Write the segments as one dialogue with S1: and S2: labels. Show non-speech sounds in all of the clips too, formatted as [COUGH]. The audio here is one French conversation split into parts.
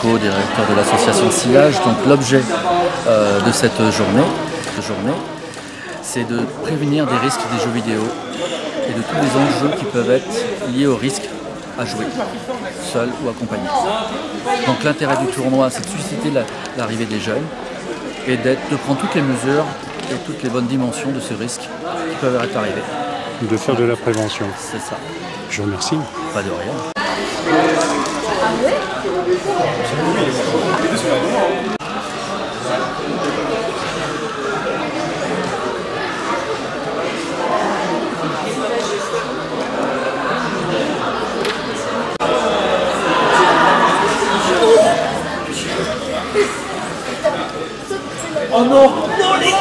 S1: co-directeur de l'association Sillage. Donc l'objet euh, de cette journée, journée c'est de prévenir des risques des jeux vidéo et de tous les enjeux qui peuvent être liés au risque à jouer, seul ou accompagné. Donc l'intérêt du tournoi, c'est de susciter l'arrivée des jeunes et de prendre toutes les mesures et toutes les bonnes dimensions de ce risque qui peuvent être arrivés.
S2: De faire de la prévention.
S1: C'est ça.
S2: Je vous remercie.
S1: Pas de rien.
S3: Oh non Non les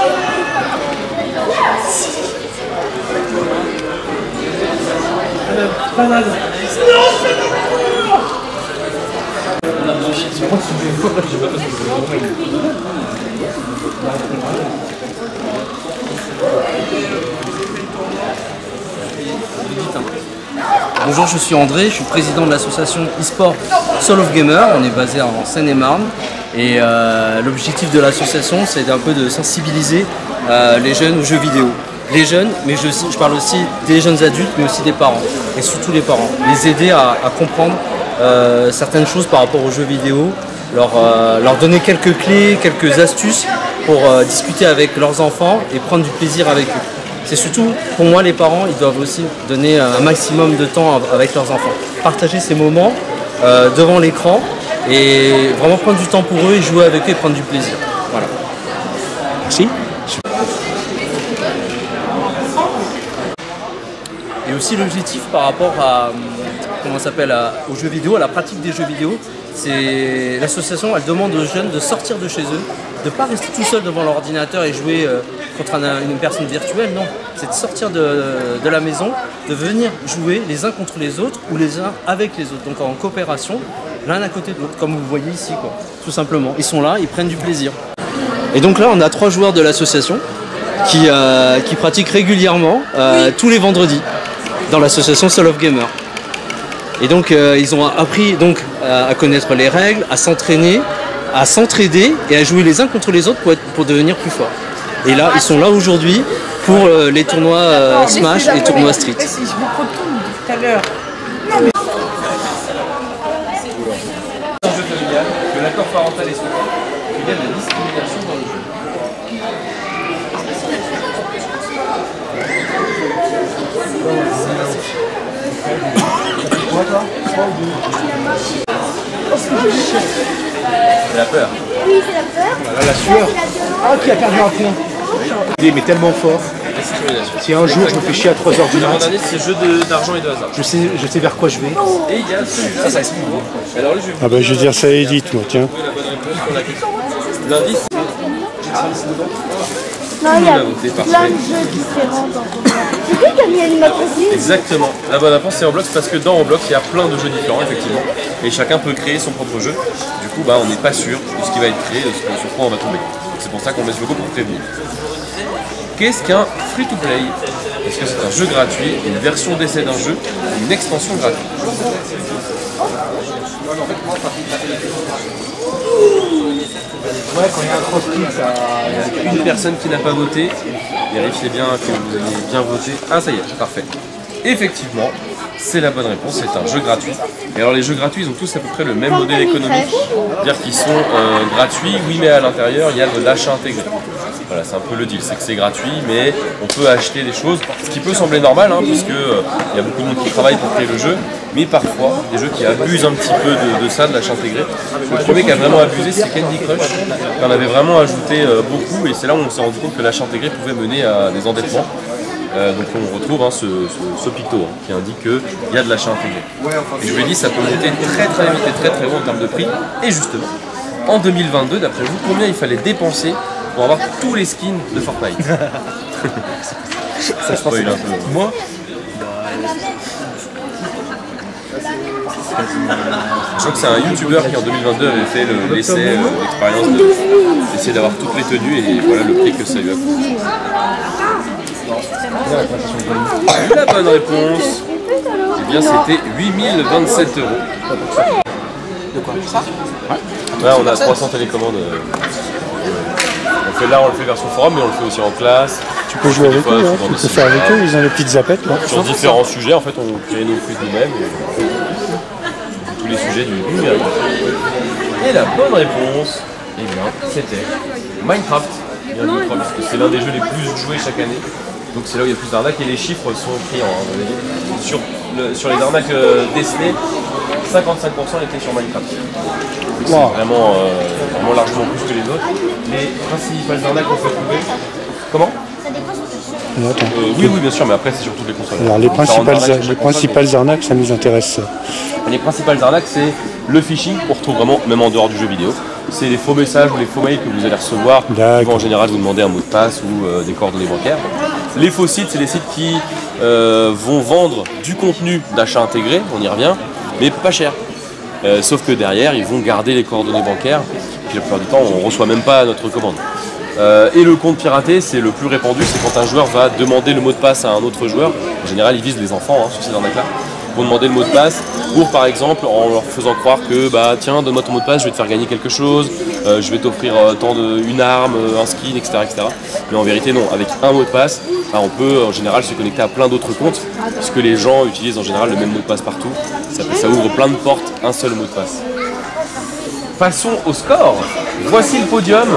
S3: Banane
S4: Bonjour, je suis André, je suis président de l'association e-sport Soul of Gamer. On est basé en Seine-et-Marne. Et euh, l'objectif de l'association, c'est un peu de sensibiliser euh, les jeunes aux jeux vidéo. Les jeunes, mais je, je, parle aussi des jeunes adultes, mais aussi des parents, et surtout les parents. Les aider à, comprendre euh, certaines choses par rapport aux jeux vidéo, leur, leur donner quelques clés, quelques astuces pour discuter avec leurs enfants et prendre du plaisir avec eux. C'est surtout, pour moi, les parents, ils doivent aussi donner un maximum de temps avec leurs enfants. Partager ces moments devant l'écran et vraiment prendre du temps pour eux et jouer avec eux et prendre du plaisir. Voilà.
S2: Merci.
S4: Et aussi l'objectif par rapport à comment s'appelle aux jeux vidéo, à la pratique des jeux vidéo, c'est l'association elle demande aux jeunes de sortir de chez eux, de ne pas rester tout seul devant l'ordinateur et jouer euh, contre une personne virtuelle, non. C'est de sortir de, de, la maison, de venir jouer les uns contre les autres ou les uns avec les autres, donc en coopération l'un à côté de l'autre, comme vous voyez ici, quoi. Tout simplement. Ils sont là, ils prennent du plaisir. Et donc là, on a trois joueurs de l'association qui, euh, qui pratiquent régulièrement euh, tous les vendredis dans l'association Soul of Gamer. Et donc, euh, ils ont appris donc à connaître les règles, à s'entraîner, à s'entraider et à jouer les uns contre les autres pour, pour devenir plus forts. Et là, ils sont là aujourd'hui pour les tournois Smash et tournois Street.
S3: je me tout à l'heure.
S5: l'accord parental est suivi, il y a de la discrimination dans jeu. C'est la peur.
S6: Oui, c'est la peur.
S7: Voilà la sueur. Ah, qui a perdu un point. Il est tellement fort. Si un jour je me fais chier à 3h du matin,
S5: c'est jeu d'argent et de hasard.
S7: Je sais, je sais vers quoi je vais.
S5: Et il y a celui-là, ça explique.
S2: Alors là, je vais Ah bah je veux dire ça édite moi, tiens.
S5: L'indice,
S6: non, il y a plein de jeux différents dans Roblox.
S5: Exactement. La bonne réponse c'est Roblox parce que dans Roblox il y a plein de jeux différents effectivement. Et chacun peut créer son propre jeu. Du coup bah, on n'est pas sûr de ce qui va être créé, de ce sur quoi on va tomber. C'est pour ça qu'on met ce logo pour prévenir. Qu'est-ce qu'un free-to-play? Est-ce que c'est un jeu gratuit, une version d'essai d'un jeu, une extension gratuite
S7: Ouais, quand il y a un cross
S5: ça... Une personne qui n'a pas voté, vérifiez bien que vous avez bien voté. Ah ça y est, parfait. Effectivement, c'est la bonne réponse, c'est un jeu gratuit. Et alors les jeux gratuits, ils ont tous à peu près le même modèle économique. C'est-à-dire qu'ils sont euh, gratuits, oui, mais à l'intérieur, il y a de l'achat intégré. Voilà, c'est un peu le deal, c'est que c'est gratuit, mais on peut acheter des choses, ce qui peut sembler normal, hein, puisque euh, il y a beaucoup de monde qui travaille pour créer le jeu, mais parfois, des jeux qui abusent un petit peu de, ça, de l'achat intégré. Le premier qui a vraiment abusé, c'est Candy Crush, on avait vraiment ajouté euh, beaucoup, et c'est là où on s'est rendu compte que l'achat intégré pouvait mener à des endettements. Euh, donc on retrouve hein, ce, picto hein, qui indique qu'il y a de l'achat intégré. Et je vous l'ai dit, ça peut monter très très vite et très très haut en termes de prix. Et justement, en 2022, d'après vous, combien il fallait dépenser pour avoir tous les skins de Fortnite [LAUGHS] Ça se spoil un peu.
S7: Moi
S5: Je crois que c'est un youtubeur qui en 2022 avait fait l'essai, euh, l'expérience d'essayer d'avoir toutes les tenues et voilà le prix que ça lui a coûté. La bonne réponse, eh bien c'était 8027 euros.
S8: De quoi Ça
S5: Ouais, on a 300 télécommandes. euh, On fait là, on le fait version forum, mais on le fait aussi en classe.
S2: Tu peux jouer avec eux, hein, tu peux faire avec eux, ils ont les petites zapettes là.
S5: Sur différents sujets, en fait, on crée nos quiz nous-mêmes. et- Tous les sujets du numérique. Et la bonne réponse, eh bien, c'était Minecraft. Bien parce que c'est l'un des jeux les plus joués chaque année. Donc c'est là où il y a plus d'arnaques et les chiffres sont criants. hein. Sur, le- sur les arnaques euh, décelées, 55% étaient sur Minecraft. Donc C'est
S2: Wow.
S5: vraiment, euh, vraiment largement plus que les autres. Les principales arnaques qu'on peut trouver. Comment?
S2: Attends.
S5: Euh, Oui, oui, bien sûr, mais après c'est sur toutes les consoles.
S2: Alors, les principales,
S5: arnaques
S2: les principales arnaques, ça nous intéresse.
S5: les principales arnaques, c'est le phishing qu'on retrouve vraiment même en dehors du jeu vidéo. C'est les faux messages ou les faux mails que vous allez recevoir qui vont en général vous demander un mot de passe ou euh, des coordonnées bancaires. Les faux sites, c'est les sites qui euh, vont vendre du contenu d'achat intégré, on y revient, mais pas cher. Euh, sauf que derrière, ils vont garder les coordonnées bancaires, puis la plupart du temps, on ne reçoit même pas notre commande. Euh, et le compte piraté, c'est le plus répandu, c'est quand un joueur va demander le mot de passe à un autre joueur. En général, ils visent les enfants sur ces arnaques-là. Demander le mot de passe, pour par exemple en leur faisant croire que bah tiens donne-moi ton mot de passe, je vais te faire gagner quelque chose, euh, je vais t'offrir euh, tant de une arme, euh, un skin, etc., etc. Mais en vérité non, avec un mot de passe, bah, on peut en général se connecter à plein d'autres comptes, puisque les gens utilisent en général le même mot de passe partout. Ça, ouvre plein de portes, un seul mot de passe. Passons au score. Voici le podium.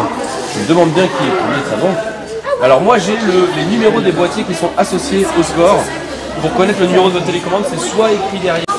S5: Je me demande bien qui est premier. Alors moi j'ai le- les numéros des boîtiers qui sont associés au score. Pour connaître le numéro de télécommande, c'est soit écrit derrière.